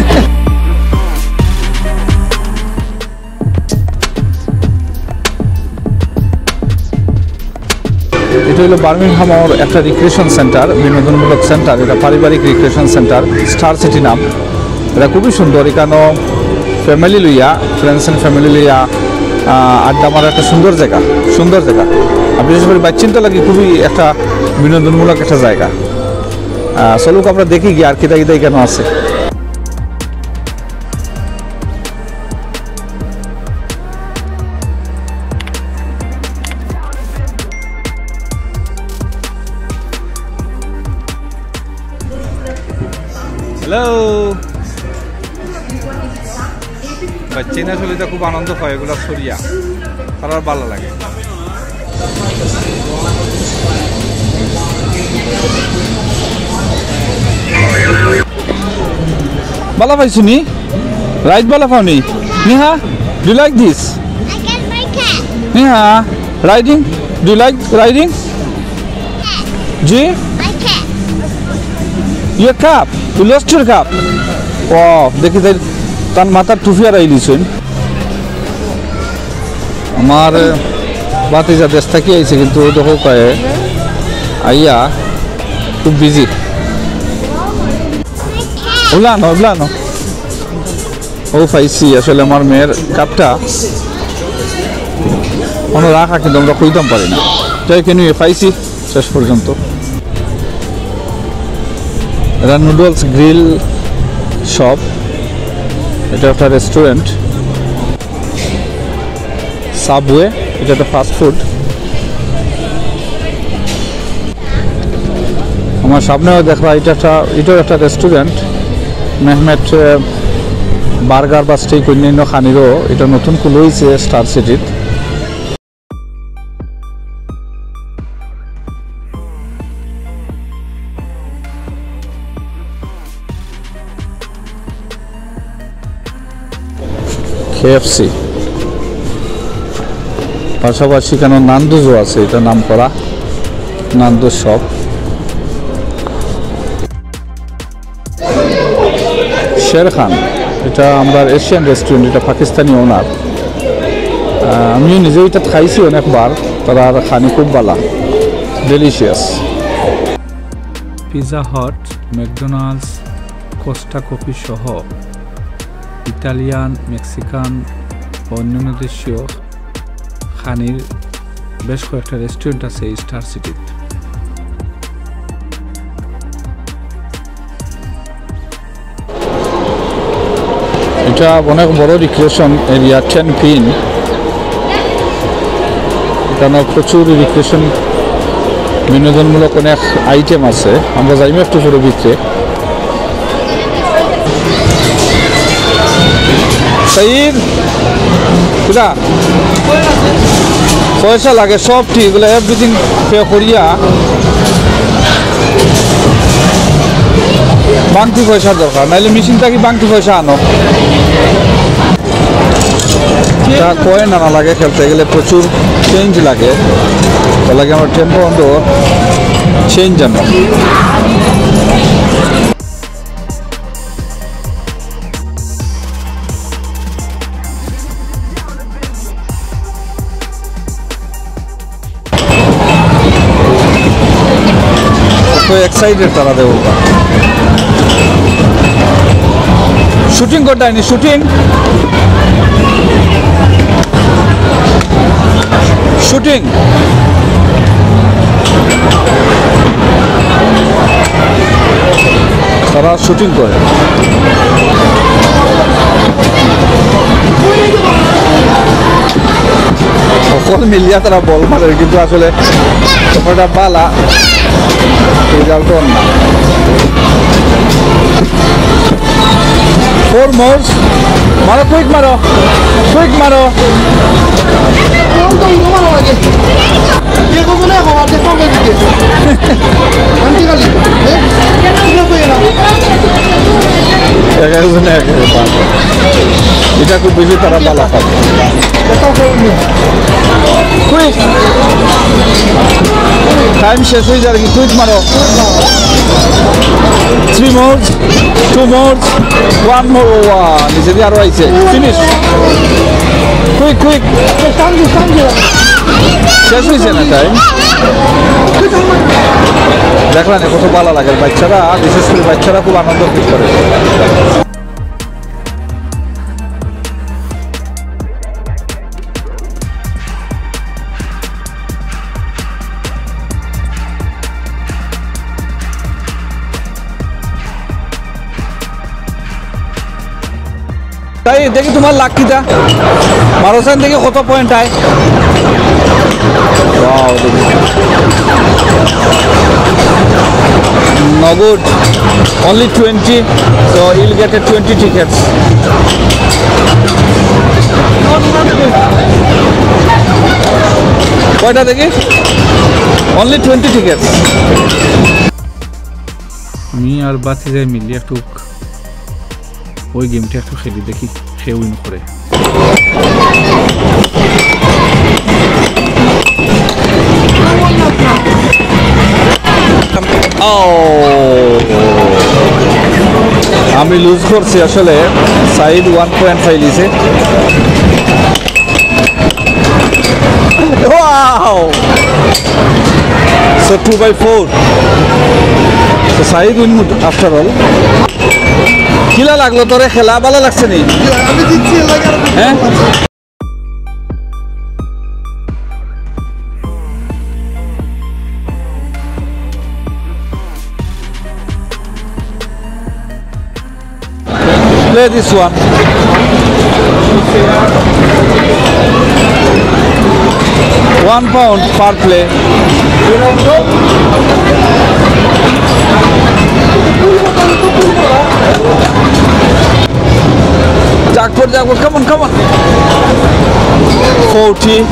এটা হলো বার্মিংহামর একটা রিক্রিয়েশন সেন্টার বিনোদনমূলক সেন্টার এটা পারিবারিক রিক্রিয়েশন সেন্টার স্টার সিটি নাম। এটা খুবই সুন্দর, এখানেও ফ্যামিলি লইয়া ফ্রেন্ডস অ্যান্ড ফ্যামিলি লইয়া আড্ডা মারার একটা সুন্দর জায়গা সুন্দর জায়গা। আর বিশেষ করে বাচ্চিন্তা লাগে, খুবই একটা বিনোদনমূলক একটা জায়গা। চলুক আমরা দেখি গিয়ে আর কিতা কিতা কেন আছে। বাচ্চা না আসলে খুব আনন্দ হয় এগুলো সরিয়া তার আর ভালো লাগে বালা পাইছো নি রাইট বালা পাওনি Niha do like this. Niha riding do like riding G. Your cup. You lost your cup. Wow, দেখি তাই তার মাথার টুপি আর আইলিছেন আমার বাতিজা দেশ থাকি আইছে কিন্তু দেখো কয়ে আইয়া খুব বিজি. ওলানো ওলানো ও পাইছি আসলে আমার মেয়ের কাপটা। কোনো রাখা কিন্তু আমরা খুঁজতাম পারি না। যাই কেন পাইছি শেষ পর্যন্ত। এটা নুডলস গ্রিল শপ এটা একটা রেস্টুরেন্ট সাবওয়ে এটা একটা ফাস্ট ফুড আমার সামনেও দেখবা এটা একটা, এটাও একটা রেস্টুরেন্ট মেহমেট বার্গার বা স্টেক অন্যান্য খানিরও এটা নতুন খুলে হয়েছে স্টার সিটিত কেএফসি পাশাপাশি কেন নান্দুজও আছে এটা নাম করা। নান্দুজ শপ। শের খান, এটা আমরা এশিয়ান রেস্টুরেন্ট এটা পাকিস্তানি ওনার আমিও নিজেও এটা খাইছি অনেকবার, তারা খানি খুব ভালো। Delicious Pizza Hut McDonald's Costa coffee সহ ইটালিয়ান মেক্সিকান ও অন্যান্য দেশীয় খানির বেশ কয়েকটা রেস্টুরেন্ট আছে এই স্টার সিটিতে। এটা অনেক বড় রিক্রিয়েশন এরিয়া টেন পিন এখানে প্রচুর রিক্রিয়েশন বিনোদনমূলক অনেক আইটেম আছে। আমরা যাইম একটু করে ভিতরে। সাইদ। কিরা পয়সা লাগে, সব ঠিক এগুলো এভরিথিং পে করিয়া বাংতি পয়সার দরকার, নাইলে মেশিন থাকি বাংতি পয়সা আনো। তা কয়েন আনা লাগে খেলতে গেলে প্রচুর চেঞ্জ লাগে। লাগে আমার টেম্পো বন্ধ চেঞ্জ আনো। এক্সাইটেড তারা দেবো। শুটিং করতে হয়নি শুটিং শুটিং তারা শুটিং করে। সকল মিলিয়া তারা বল মারে, কিন্তু আসলে ব্যাপারটা বালা। রেজাল্ট না ফোর মোর্স মারো কুইক মারো কুইক মারো। এটা খুব বেশি তারা বালা পাবে টাইম শেষ হয়ে যাবে কি মারো। Three more two more one more ওয়া নিচে দিয়ে আরও আইছে। ফিনিশ কুইক কুইক শেষ হয়েছে না টাইম দেখলাম কত ভালো লাগে। বাচ্চারা, বিশেষ করে বাচ্চারা খুব আনন্দ ফিল করে। তাই দেখি তোমার লাখ কিটা। মারোসান দেখি কত পয়েন্ট আয় no good. Only 20, so you'll get a 20 tickets. কয়টা দেখি? অনলি টোয়েন্টি টিকেটস আমি আর বাতি যাই মিলি একটু ওই গেমটা একটু খেলি, দেখি সে উইন করে। আমি লুজ করছি আসলে side one point five so two by four side win after all কিলা লাগল তোরে খেলা ভালো লাগছে নি আমি দিচ্ছি এলাকার হ্যাঁ Play this one. One pound per play. Jackpot, jackpot, come on, come on. 40.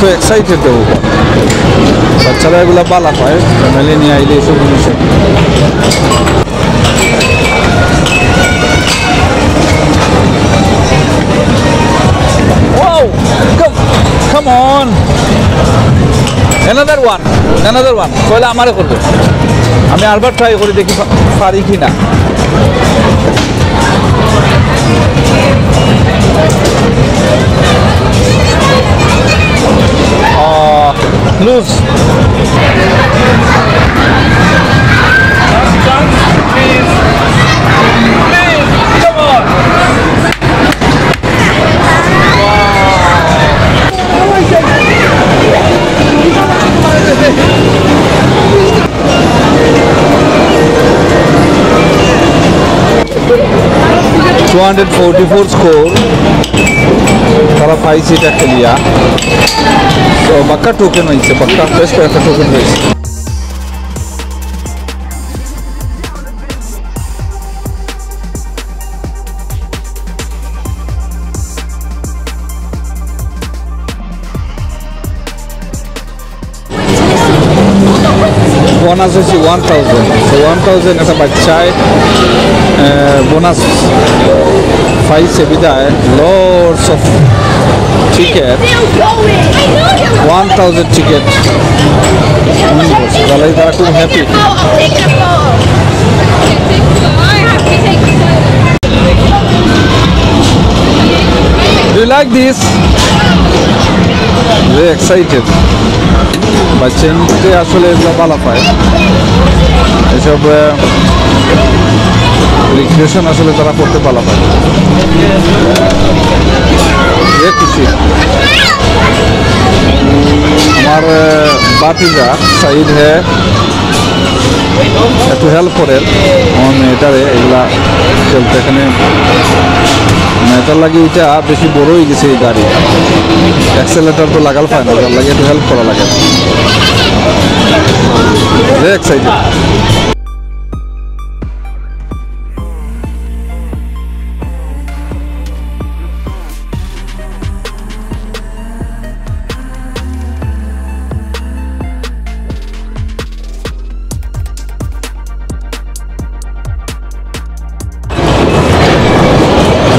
তো এক্সাইটেড দেবো বাচ্চারা এগুলো বালা পায় ফ্যামিলি নিয়ে আইলে এসব জিনিসে Whoa! Come, come on! Another one another one কইলে আমারে করবে। আমি আরবার ট্রাই করে, দেখি পারি কি না। Lose two hundred forty four score তারা পাইছে এটা খেলিয়া। তো বাক্কা টোকেন হয়েছে, বাক্কা বেশ কয়েকটা টোকেন হয়েছে। বোনাস হচ্ছে ওয়ান থাউজেন্ড তো ওয়ান থাউজেন্ড একটা বাচ্চায়। বোনাস পাইছে বিদায় lots of ticket one thousand ticket তাহলে তারা খুব happy do like this very excited বাচ্চাকে আসলে এগুলো ভালো পায় এসব রিক্রিয়েশন আসলে তারা করতে পায়। এ খুশি আমার বাতিজা সাইড হে, একটু হেল্প করেন। আমার মেয়েটারে এগুলা খেলতে এখানে মেয়েটার লাগে এটা বেশি বড় হয়ে গেছে এই গাড়ি। অ্যাক্সেলেটার তো লাগাল পায় না লাগে একটু হেল্প করা লাগে। এক্সাইটেড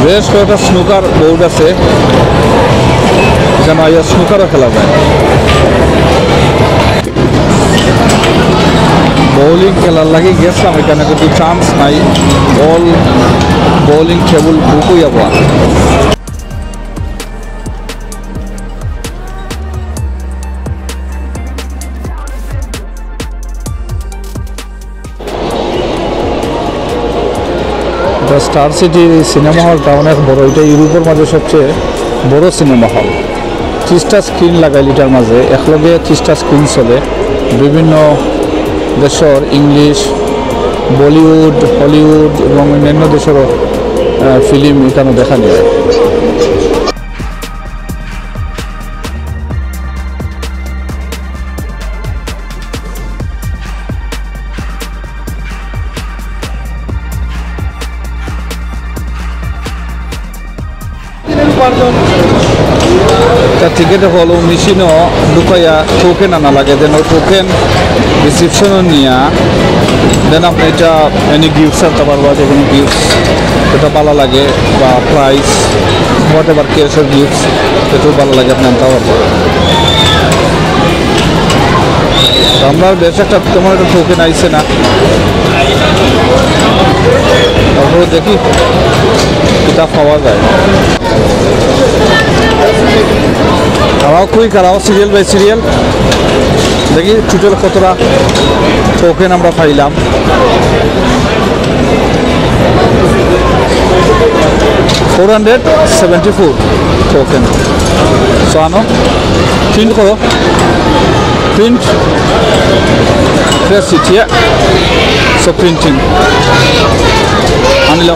বেশ কয়েকটা স্নুকার বোর্ড আছে যেন আইয়া স্নুকারও খেলা যায় বোলিং খেলার লাগে গেছিলাম এখানে কিন্তু চান্স নাই বল বোলিং টেবুল বুকুই আবার স্টার সিটি সিনেমা হলটা অনেক বড়, এটা ইউরোপের মাঝে সবচেয়ে বড় সিনেমা হল। ত্রিশটা স্ক্রিন লাগাই এটার মাঝে, একলগে ত্রিশটা স্ক্রিন চলে। বিভিন্ন দেশের ইংলিশ, বলিউড, হলিউড এবং অন্যান্য দেশেরও ফিল্ম এখানে দেখা যায়। তা টিকেট হল মেশিনও ঢুকাইয়া টোকেন আনা লাগে। দেন টোকেন রিসিপশনও নিয়া দেন আপনি এটা এনি গিফটস আনতে পারবা, যে কোনো গিফটস এটা ভালো লাগে, বা প্রাইস হোয়াট এভার কেসের গিফটস সেটাও ভালো লাগে, আপনি আনতে পারব। আমরা বেশ একটা তেমন একটা টোকেন আইছে না। তারপরে দেখি। এটা পাওয়া যায় খাওয়াও খুবই খারাপ সিরিয়াল বাই সিরিয়াল দেখি টোটাল কতটা টোকেন আমরা পাইলাম four hundred seventy four token so আনো প্রিন্ট করো print press it yeah so printing Anil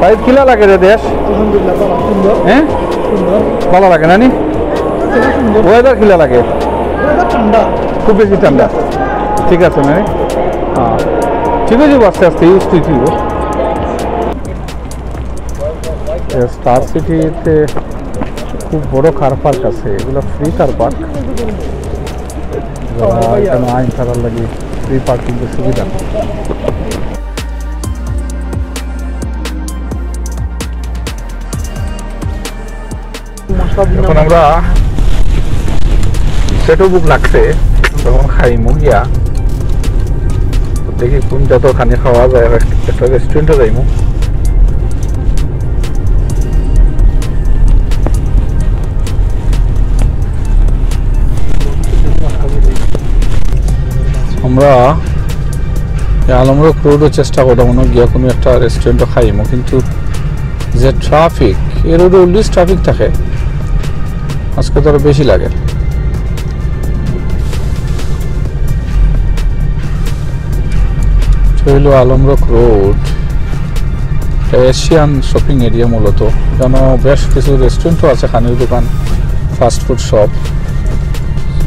side কিলা লাগে রে দেশ? হ্যাঁ ভালো লাগে না নি? ওয়েদার কিলা লাগে? খুব বেশি ঠান্ডা। ঠিক আছে মানে হ্যাঁ। ঠিক আছে, আস্তে আস্তে ইউজ তুই কি স্টার সিটিতে খুব বড় কার পার্ক আছে। এগুলো ফ্রি কার পার্ক আইন ছাড়ার লাগে ফ্রি পার্কিং সুবিধা এখন আমরা সেটও বুক লাগছে, তখন খাই মুগিয়া দেখি কোন খাওয়া যায় একটা রেস্টুরেন্টে যাইমু। আমরা চেষ্টা করতাম মনে গিয়া কোনো একটা রেস্টুরেন্টও খাইমু, কিন্তু যে ট্রাফিক এ রোডে অলওয়েজ ট্রাফিক থাকে। আজকে তো আরও বেশি লাগে। হইল আলমরক রোড এশিয়ান শপিং এরিয়া মূলত। কেন বেশ কিছু রেস্টুরেন্টও আছে, খানির দোকান ফাস্ট ফুড শপ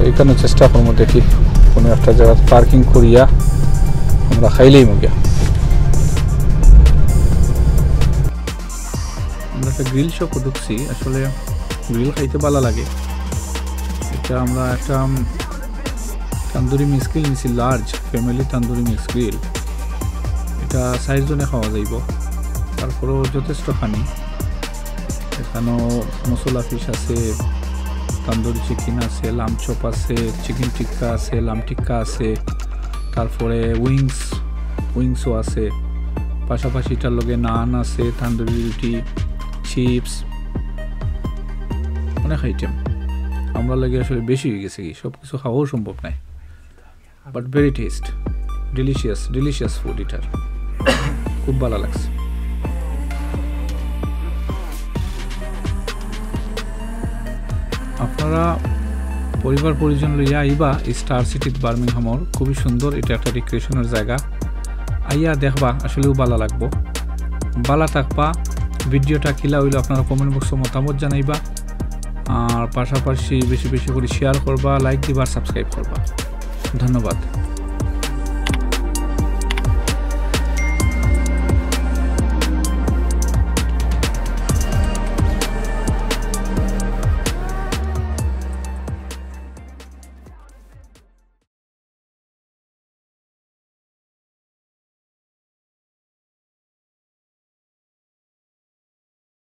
এইখানে চেষ্টা করব দেখি কোনো একটা জায়গা পার্কিং করিয়া আমরা খাইলেই মুগিয়া আমরা একটা গ্রিল শপে ঢুকছি, আসলে গ্রিল খাইতে ভালো লাগে। এটা আমরা একটা তান্দুরি মিক্স গ্রিল নিছি large family tandoori mix grill. এটা চাৰিজনে খাওয়া যাইব। তারপরেও যথেষ্ট খানি। এখানেও মশলা ফিশ আছে, তান্দুরি চিকেন আছে, লাম চপ আছে চিকেন টিক্কা আছে, লাম টিক্কা আছে, তারপরে উইংস উইংসও আছে। পাশাপাশি এটার লগে নান আছে, তান্দুরি রুটি চিপস অনেক আইটেম আমরা লাগে আসলে বেশি হয়ে গেছে কি সব কিছু খাওয়াও সম্ভব নাই। But very taste delicious delicious food এটার খুব ভালো লাগছে। আপনারা পরিবার পরিজন লইয়া আইবা স্টার সিটিত বার্মিংহামর খুবই সুন্দর, এটা একটা রিক্রিয়েশনের জায়গা। আইয়া দেখবা, আসলেও ভালো লাগবো। বালা থাকবা, ভিডিওটা কিলা হইলে আপনারা কমেন্ট বক্সে মতামত জানাইবা। আর পাশাপাশি বেশি বেশি করে শেয়ার করবা লাইক দিবা আর সাবস্ক্রাইব করবা। ধন্যবাদ।